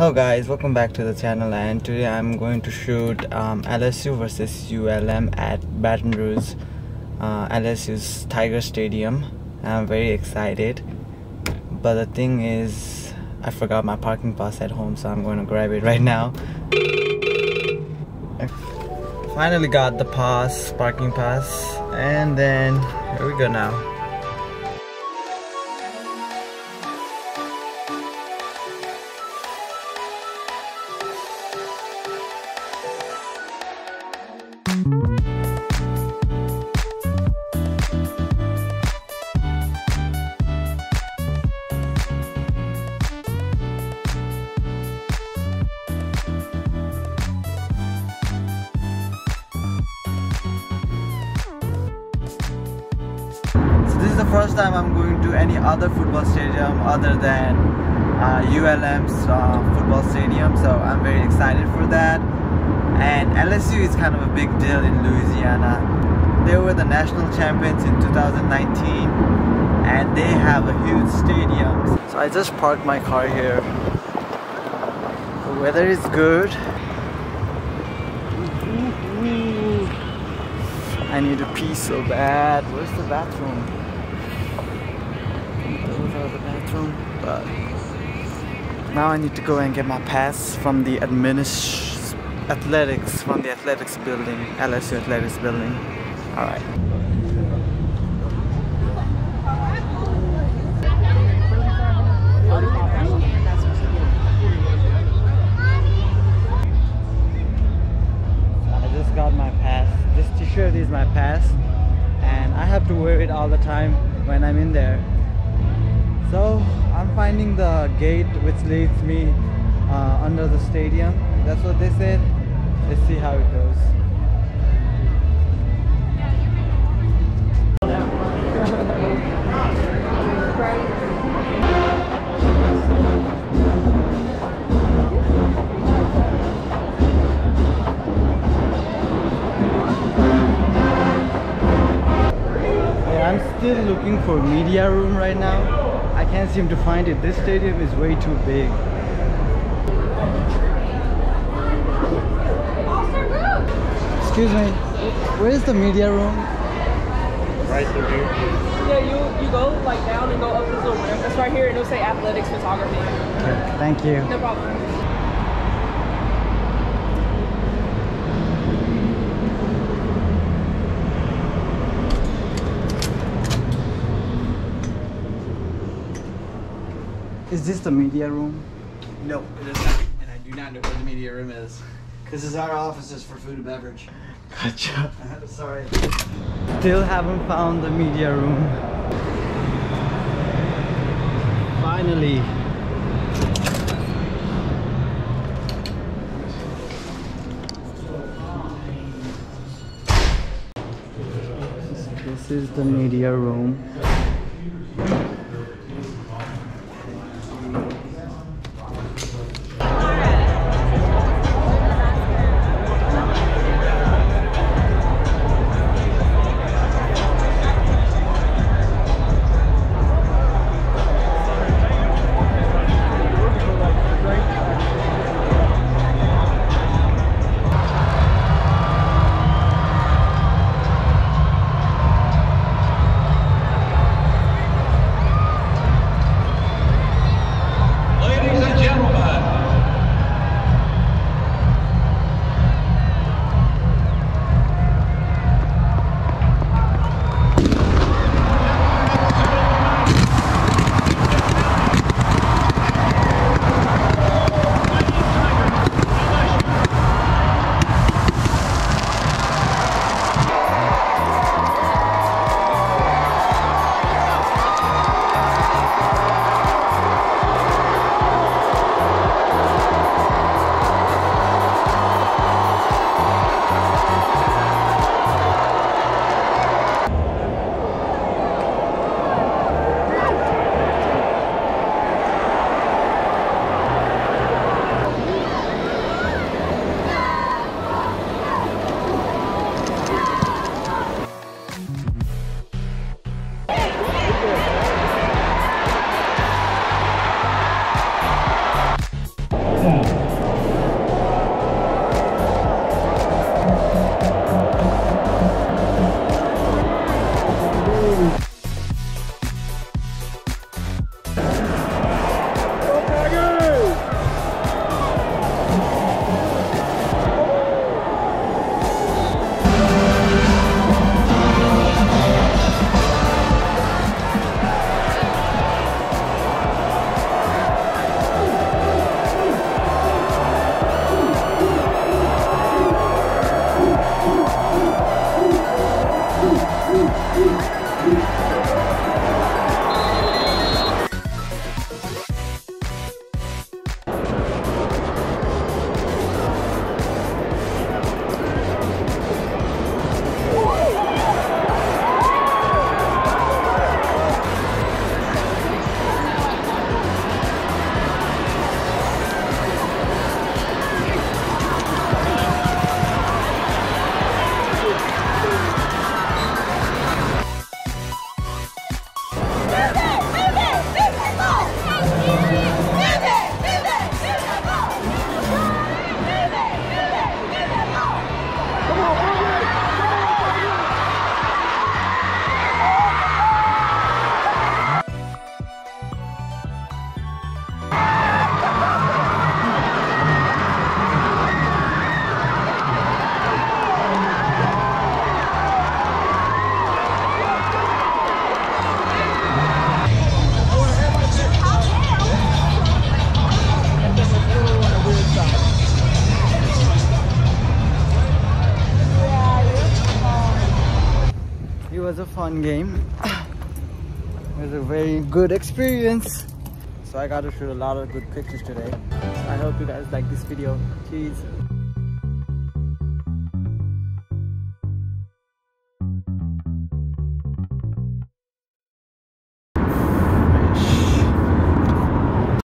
Hello guys, welcome back to the channel and today I'm going to shoot um, LSU versus ULM at Baton Rouge, uh, LSU's Tiger Stadium. I'm very excited, but the thing is, I forgot my parking pass at home, so I'm going to grab it right now. I finally got the pass, parking pass, and then here we go now. The first time I'm going to any other football stadium other than uh, ULM's uh, football stadium so I'm very excited for that. And LSU is kind of a big deal in Louisiana. They were the national champions in 2019 and they have a huge stadium. So I just parked my car here. The weather is good. I need to pee so bad. Where's the bathroom? Those are the bathroom. But now I need to go and get my pass from the administ athletics from the athletics building, LSU athletics building. All right. I just got my pass. This t-shirt is my pass and I have to wear it all the time when I'm in there. So I'm finding the gate which leads me uh, under the stadium. That's what they said. Let's see how it goes. I'm still looking for media room right now. I can't seem to find it. This stadium is way too big. Excuse me, where is the media room? Right through here. Yeah, you you go like down and go up this little ramp. That's right here, and it'll say athletics photography. Okay, thank you. No problem. Is this the media room? No, it is not. And I do not know where the media room is. This is our offices for food and beverage. Gotcha. Sorry. Still haven't found the media room. Finally. This is the media room. Fun game. It was a very good experience. So I got to shoot a lot of good pictures today. I hope you guys like this video. Cheers.